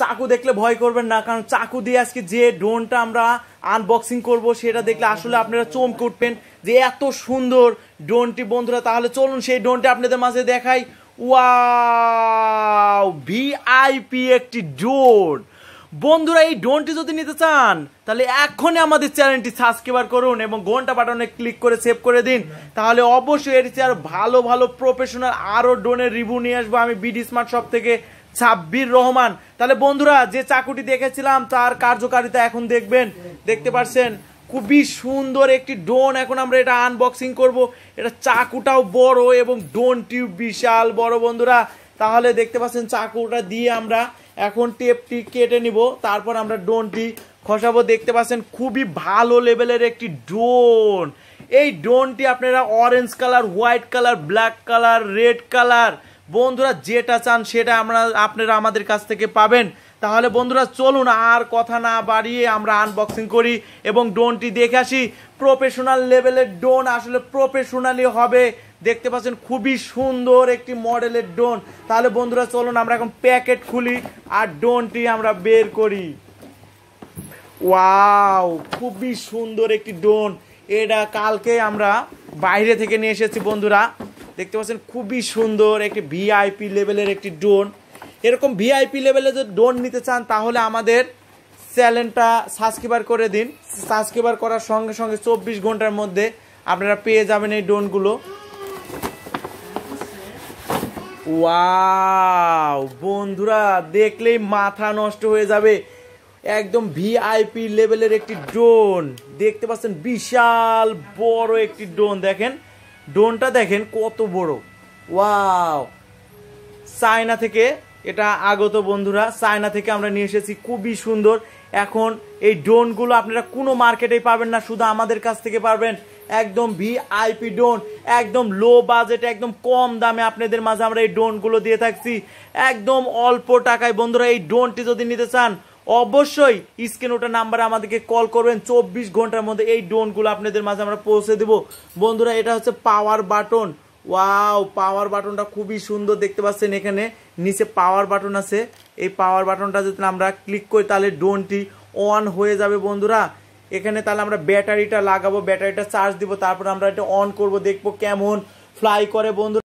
চাকু দেখলে ভয় করবেন না, কারণ চাকু দিয়ে আজকে যে ড্রোনটা আমরা আনবক্সিং করব, সেটা দেখলে আসলে আপনারা চমকে উঠবেন যে এত সুন্দর ড্রোনটি। বন্ধুরা, তাহলে চলুন সেই ড্রোনটি আপনাদের মাঝে দেখাই। ওয়াও ভিআইপি একটি ড্রোন। বন্ধুরা, এই ড্রোনটি যদি নিতে চান, তাহলে এখনই আমাদের চ্যানেলটি সাবস্ক্রাইবার করুন এবং ঘণ্টা বাটনে ক্লিক করে সেভ করে দিন। তাহলে অবশ্যই এর চেয়ে আরও ভালো ভালো প্রফেশনাল আরও ড্রোনের রিভিউ নিয়ে আসব। আমি বিডি স্মার্ট শপ থেকে সাব্বির রহমান। তাহলে বন্ধুরা, যে চাকুটি দেখেছিলাম, তার কার্যকারিতা এখন দেখবেন। দেখতে পাচ্ছেন খুবই সুন্দর একটি ড্রোন এখন আমরা এটা আনবক্সিং করব। এটা চাকুটাও বড় এবং ড্রোনটিও বিশাল বড় বন্ধুরা। তাহলে দেখতে পাচ্ছেন, চাকুটা দিয়ে আমরা এখন টেপটি কেটে নিব। তারপর আমরা ড্রোনটি খসাবো। দেখতে পাচ্ছেন, খুবই ভালো লেভেলের একটি ড্রোন। এই ড্রোনটি আপনারা orange colour white colour black colour red colour বন্ধুরা যেটা চান সেটা আমরা আপনারা আমাদের কাছ থেকে পাবেন। তাহলে বন্ধুরা চলুন আর কথা না বাড়িয়ে আমরা আনবক্সিং করি এবং ড্রোনটি দেখে আসি। প্রফেশনাল লেভেলের ড্রোন আসলে প্রফেশনালি হবে। দেখতে পাচ্ছেন খুবই সুন্দর একটি মডেলের ড্রোন। তাহলে বন্ধুরা চলুন আমরা এখন প্যাকেট খুলি আর ডোনটি আমরা বের করি। ওয়াও, খুবই সুন্দর একটি ড্রোন। এটা কালকে আমরা বাইরে থেকে নিয়ে এসেছি বন্ধুরা। দেখতে পাচ্ছেন, খুবই সুন্দর একটি ভিআইপি লেভেলের একটি ড্রোন এরকম ভিআইপি লেভেলে যদি ড্রোন নিতে চান, তাহলে আমাদের চ্যানেলটা সাবস্ক্রাইবার করে দিন। সাবস্ক্রাইবার করার সঙ্গে সঙ্গে চব্বিশ ঘণ্টার মধ্যে আপনারা পেয়ে যাবেন এই ড্রোনগুলো ওয়াও, বন্ধুরা, দেখলেই মাথা নষ্ট হয়ে যাবে। একদম ভিআইপি লেভেলের একটি ড্রোন দেখতে পাচ্ছেন, বিশাল বড় একটি ড্রোন দেখেন। ড্রোনটা দেখেন কত বড়। ওয়াও। চায়না থেকে, এটা আগত বন্ধুরা চায়না থেকে আমরা নিয়ে এসেছি, খুবই সুন্দর। এখন এই ড্রোনগুলো আপনারা কোনো মার্কেটেই পাবেন না, শুধু আমাদের কাছ থেকে পাবেন একদম ভিআইপি ড্রোন, একদম লো বাজেট একদম কম দামে আপনাদের মাঝে আমরা এই ড্রোনগুলো দিয়ে থাকছি। একদম অল্প টাকায় বন্ধুরা, এই ড্রোনটি যদি নিতে চান অবশ্যই স্ক্রিন ওটা নাম্বারে আমাদেরকে কল করবেন। চব্বিশ ঘণ্টার মধ্যে এই ড্রোনগুলো আপনাদের মাঝে আমরা পৌঁছে দেব। বন্ধুরা, এটা হচ্ছে পাওয়ার বাটন ওয়াও পাওয়ার বাটনটা খুবই সুন্দর দেখতে পাচ্ছেন এখানে। নিচে পাওয়ার বাটন আছে। এই পাওয়ার বাটনটা যদি আমরা ক্লিক করি, তাহলে ড্রোনটি অন হয়ে যাবে বন্ধুরা। এখানে তাহলে আমরা ব্যাটারিটা লাগাবো ব্যাটারিটা চার্জ দিব, তারপর আমরা এটা অন করব, দেখব কেমন ফ্লাই করে বন্ধু